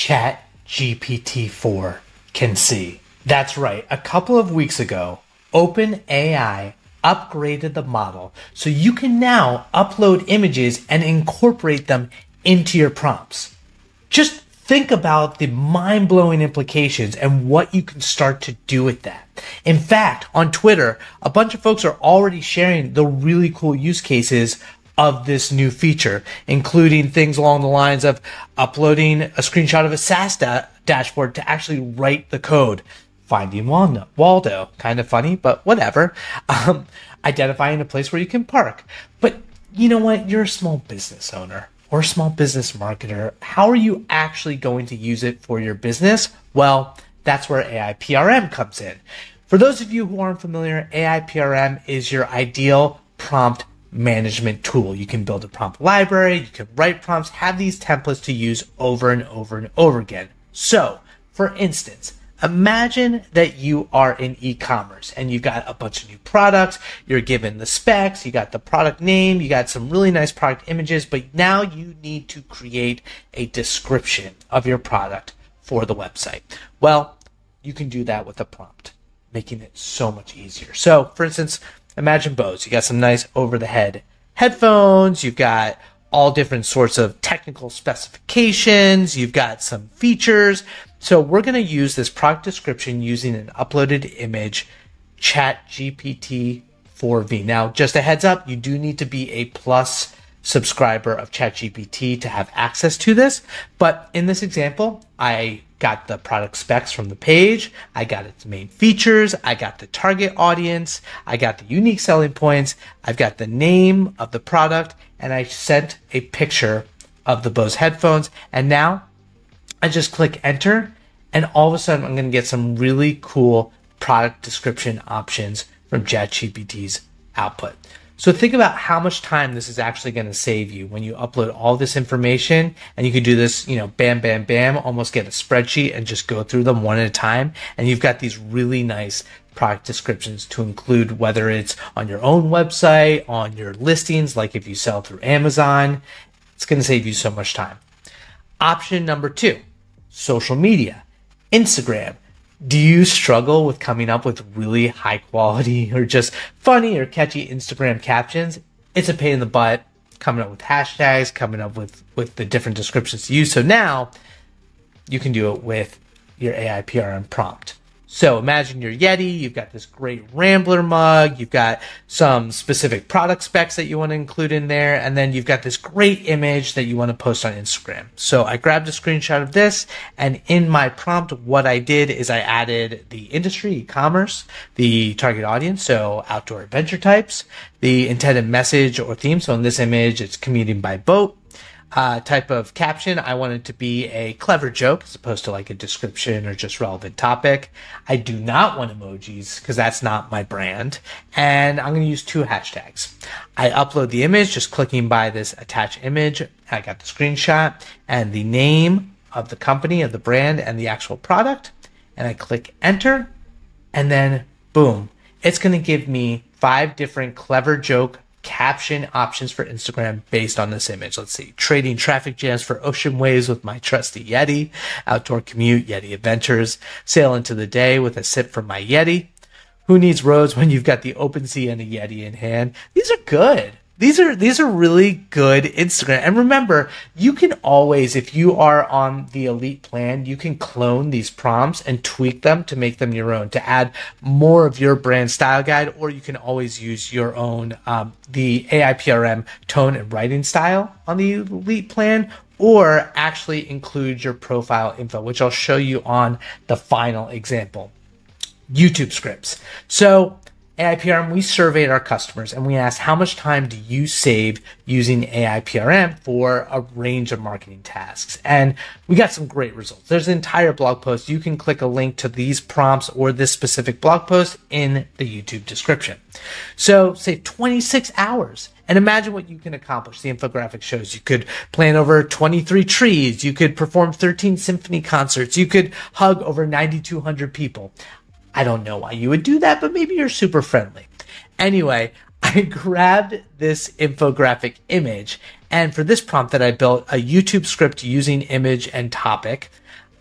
Chat GPT-4 can see. That's right. A couple of weeks ago, OpenAI upgraded the model so you can now upload images and incorporate them into your prompts. Just think about the mind blowing implications and what you can start to do with that. In fact, on Twitter, a bunch of folks are already sharing the really cool use cases of this new feature, including things along the lines of uploading a screenshot of a SaaS da- dashboard to actually write the code. Finding Waldo, Waldo, kind of funny, but whatever. Um, identifying a place where you can park. But you know what? You're a small business owner or a small business marketer. How are you actually going to use it for your business? Well, that's where AI PRM comes in. For those of you who aren't familiar, AI PRM is your ideal prompt management tool. You can build a prompt library, you can write prompts, have these templates to use over and over and over again. So, for instance, imagine that you are in e-commerce and you've got a bunch of new products, you're given the specs, you got the product name, you got some really nice product images, but now you need to create a description of your product for the website. Well, you can do that with a prompt, making it so much easier. So, for instance, imagine Bose. You got some nice over the head headphones. You've got all different sorts of technical specifications. You've got some features. So we're going to use this product description using an uploaded image, Chat GPT 4V. Now, just a heads up, you do need to be a plus subscriber of ChatGPT to have access to this. But in this example, I got the product specs from the page. I got its main features. I got the target audience. I got the unique selling points. I've got the name of the product and I sent a picture of the Bose headphones. And now I just click enter and all of a sudden I'm going to get some really cool product description options from ChatGPT's output. So think about how much time this is actually going to save you when you upload all this information and you can do this, you know, bam, bam, bam, almost get a spreadsheet and just go through them one at a time. And you've got these really nice product descriptions to include whether it's on your own website, on your listings, like if you sell through Amazon, it's going to save you so much time. Option number two, social media, Instagram, do you struggle with coming up with really high quality or just funny or catchy Instagram captions? It's a pain in the butt coming up with hashtags, coming up with, with the different descriptions to use. So now you can do it with your AI PRM prompt. So imagine your Yeti, you've got this great Rambler mug, you've got some specific product specs that you want to include in there, and then you've got this great image that you want to post on Instagram. So I grabbed a screenshot of this, and in my prompt, what I did is I added the industry, e-commerce, the target audience, so outdoor adventure types, the intended message or theme. So in this image, it's commuting by boat uh, type of caption. I want it to be a clever joke as opposed to like a description or just relevant topic. I do not want emojis because that's not my brand. And I'm going to use two hashtags. I upload the image just clicking by this attach image. I got the screenshot and the name of the company, of the brand, and the actual product. And I click enter. And then boom, it's going to give me five different clever joke caption options for Instagram based on this image. Let's see. Trading traffic jams for ocean waves with my trusty Yeti. Outdoor commute, Yeti adventures. Sail into the day with a sip from my Yeti. Who needs roads when you've got the open sea and a Yeti in hand? These are good. These are these are really good Instagram. And remember, you can always, if you are on the elite plan, you can clone these prompts and tweak them to make them your own, to add more of your brand style guide, or you can always use your own um, the AIPRM tone and writing style on the elite plan, or actually include your profile info, which I'll show you on the final example. YouTube scripts. So AIPRM, we surveyed our customers and we asked how much time do you save using AIPRM for a range of marketing tasks? And we got some great results. There's an entire blog post. You can click a link to these prompts or this specific blog post in the YouTube description. So save 26 hours. And imagine what you can accomplish. The infographic shows you could plant over 23 trees. You could perform 13 symphony concerts. You could hug over 9,200 people. I don't know why you would do that, but maybe you're super friendly. Anyway, I grabbed this infographic image, and for this prompt that I built, a YouTube script using image and topic,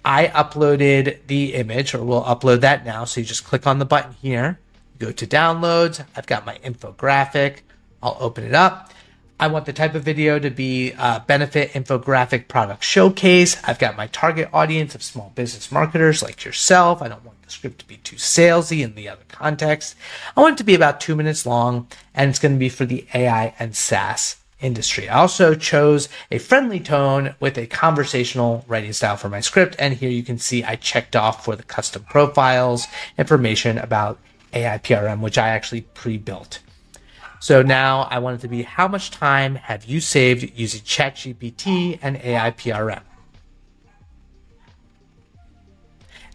I uploaded the image, or we'll upload that now. So you just click on the button here, go to downloads. I've got my infographic. I'll open it up. I want the type of video to be a benefit infographic product showcase. I've got my target audience of small business marketers like yourself. I don't want the script to be too salesy in the other context. I want it to be about two minutes long, and it's going to be for the AI and SaaS industry. I also chose a friendly tone with a conversational writing style for my script. And here you can see I checked off for the custom profiles, information about AI PRM, which I actually pre-built. So now I want it to be how much time have you saved using ChatGPT and AI PRM?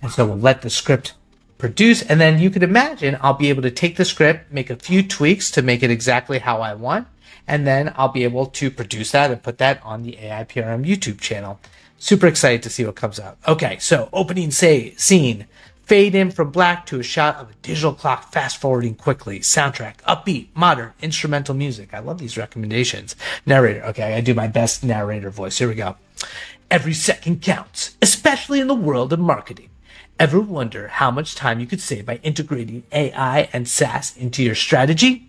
And so we'll let the script produce, and then you could imagine I'll be able to take the script, make a few tweaks to make it exactly how I want, and then I'll be able to produce that and put that on the AI PRM YouTube channel. Super excited to see what comes out. Okay, so opening say scene. Fade in from black to a shot of a digital clock fast forwarding quickly. Soundtrack, upbeat, modern, instrumental music. I love these recommendations. Narrator. Okay, I do my best narrator voice. Here we go. Every second counts, especially in the world of marketing. Ever wonder how much time you could save by integrating AI and SaaS into your strategy?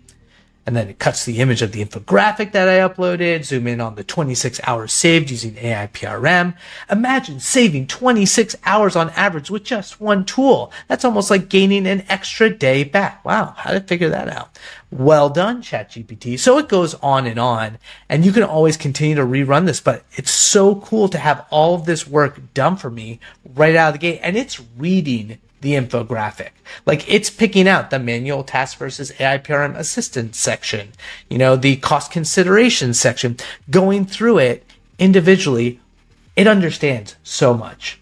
And then it cuts the image of the infographic that I uploaded, zoom in on the 26 hours saved using AI PRM. Imagine saving 26 hours on average with just one tool. That's almost like gaining an extra day back. Wow, how I figure that out? Well done, ChatGPT. So it goes on and on, and you can always continue to rerun this, but it's so cool to have all of this work done for me right out of the gate, and it's reading the infographic. Like it's picking out the manual task versus AI PRM assistance section, you know, the cost consideration section, going through it individually. It understands so much.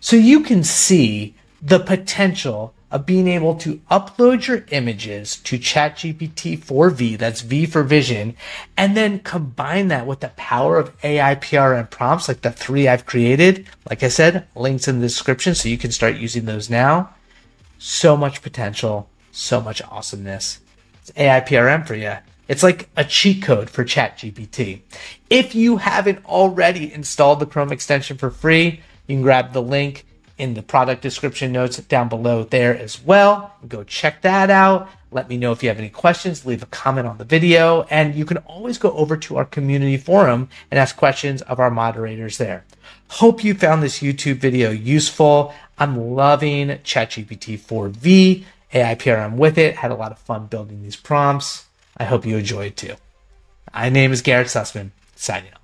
So you can see the potential of being able to upload your images to ChatGPT 4V, that's V for vision, and then combine that with the power of AI PRM prompts like the three I've created. Like I said, links in the description so you can start using those now. So much potential, so much awesomeness. It's AI PRM for you. It's like a cheat code for ChatGPT. If you haven't already installed the Chrome extension for free, you can grab the link in the product description notes down below there as well. Go check that out. Let me know if you have any questions, leave a comment on the video, and you can always go over to our community forum and ask questions of our moderators there. Hope you found this YouTube video useful. I'm loving ChatGPT 4V, AI PRM with it. Had a lot of fun building these prompts. I hope you enjoyed too. My name is Garrett Sussman, signing off.